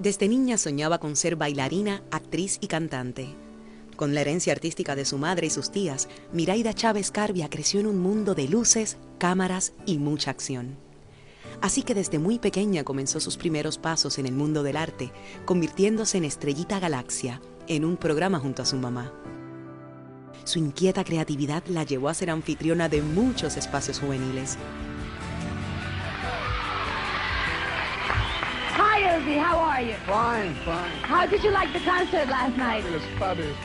Desde niña soñaba con ser bailarina, actriz y cantante. Con la herencia artística de su madre y sus tías, Miraida Chávez Carbia creció en un mundo de luces, cámaras y mucha acción. Así que desde muy pequeña comenzó sus primeros pasos en el mundo del arte, convirtiéndose en Estrellita Galaxia, en un programa junto a su mamá. Su inquieta creatividad la llevó a ser anfitriona de muchos espacios juveniles. How are you? Fine, fine. How did you like the concert last night? Fabulous?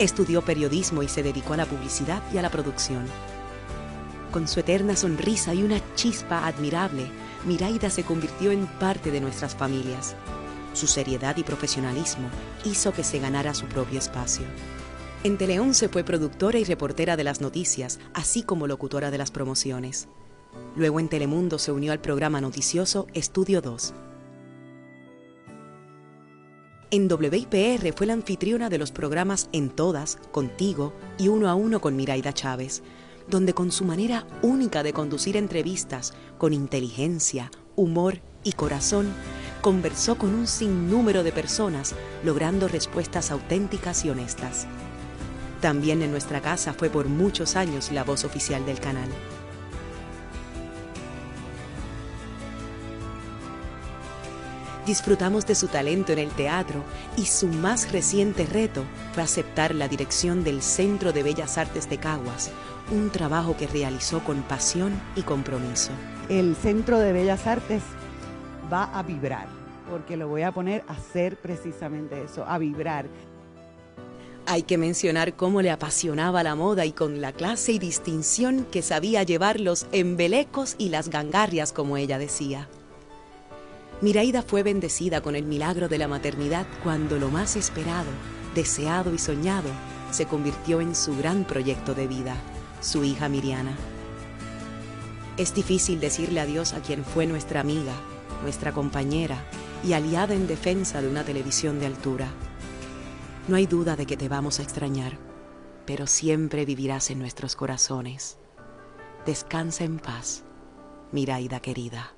Estudió periodismo y se dedicó a la publicidad y a la producción. Con su eterna sonrisa y una chispa admirable, Miraida se convirtió en parte de nuestras familias. Su seriedad y profesionalismo hizo que se ganara su propio espacio. En Teleonce fue productora y reportera de las noticias, así como locutora de las promociones. Luego en Telemundo se unió al programa noticioso Estudio 2. En WIPR fue la anfitriona de los programas En Todas, Contigo y Uno a Uno con Miraida Chávez, donde con su manera única de conducir entrevistas, con inteligencia, humor y corazón, conversó con un sinnúmero de personas, logrando respuestas auténticas y honestas. También en nuestra casa fue por muchos años la voz oficial del canal. Disfrutamos de su talento en el teatro y su más reciente reto fue aceptar la dirección del Centro de Bellas Artes de Caguas, un trabajo que realizó con pasión y compromiso. El Centro de Bellas Artes va a vibrar, porque lo voy a poner a hacer precisamente eso, a vibrar. Hay que mencionar cómo le apasionaba la moda y con la clase y distinción que sabía llevar los embelecos y las gangarrias, como ella decía. Miraida fue bendecida con el milagro de la maternidad cuando lo más esperado, deseado y soñado se convirtió en su gran proyecto de vida, su hija Miriana. Es difícil decirle adiós a quien fue nuestra amiga, nuestra compañera y aliada en defensa de una televisión de altura. No hay duda de que te vamos a extrañar, pero siempre vivirás en nuestros corazones. Descansa en paz, Miraida querida.